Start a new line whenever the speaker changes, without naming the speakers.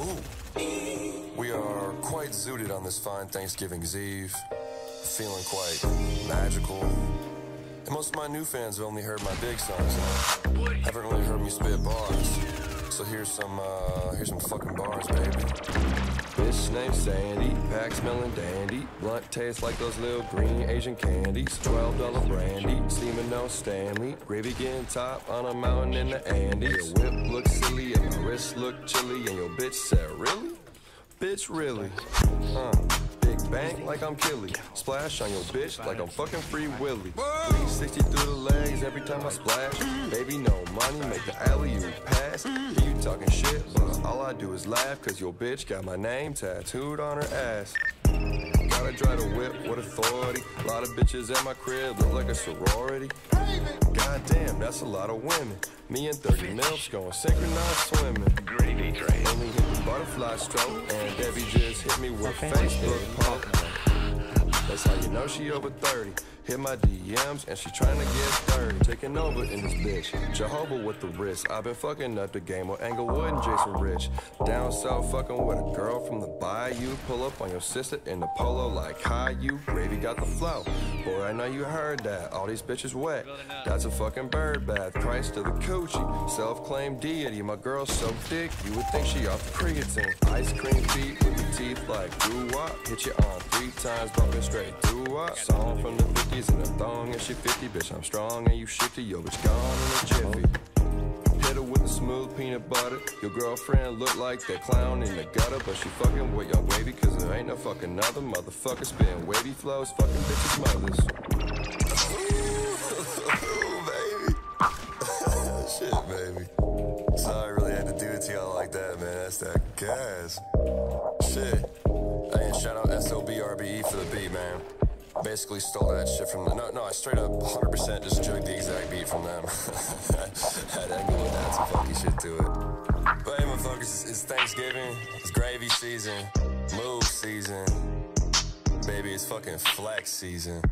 Ooh. We are quite zooted on this fine Thanksgiving's Eve, feeling quite magical. And most of my new fans have only heard my big songs. Haven't really heard me spit bars. So here's some, uh, here's some fucking bars, baby. Bitch named Sandy, pack smelling dandy. Blunt tastes like those little green Asian candies. $12 brandy, steaming on Stanley. Gravy getting top on a mountain in the Andes. Your whip looks silly and my wrist look chilly. And your bitch said, really? Bitch, really? Uh, bang like I'm Killy. Splash on your bitch like I'm fucking Free Willy. 360 through the legs every time I splash. Baby, no money, make the alley you pass. Hear you talking shit, but all I do is laugh. Cause your bitch got my name tattooed on her ass. Gotta drive the whip with authority. A lot of bitches at my crib look like a sorority. Goddamn, that's a lot of women. Me and 30 mils going synchronized swimming. Butterfly stroke, and Debbie just hit me with Facebook poke. That's how you know she over 30. Hit my DMs and she tryna get dirty. Taking over in this bitch. Jehovah with the wrist. I've been fucking up the game with Englewood and Jason Rich. Down south fucking with a girl from the bayou. Pull up on your sister in the polo like Caillou. Gravy got the flow. Boy, I know you heard that. All these bitches wet. That's a fucking bird bath. Christ to the coochie. Self-claimed deity. My girl's so thick, you would think she off creatine. Ice cream feet with the teeth like doo-wop. Hit you on three times, bumping straight doo-wop. Song from the 50s and a thong and she 50, bitch. I'm strong and you shifty, yo, bitch gone in a jiffy. Hit her with the smooth peanut butter. Your girlfriend look like that clown in the gutter, but she fucking with young wavy, cause there ain't no fucking other motherfucker spitting wavy flows, fucking bitches' mothers. Baby. Shit, baby. Sorry, I really had to do it to y'all like that, man. That's that gas. Shit. Basically stole that shit from them. No, no, I straight up 100% just took the exact beat from them. Had Englewood add some funky shit to it. But hey, motherfuckers, it's, it's Thanksgiving, it's gravy season, move season. Baby, it's fucking flex season.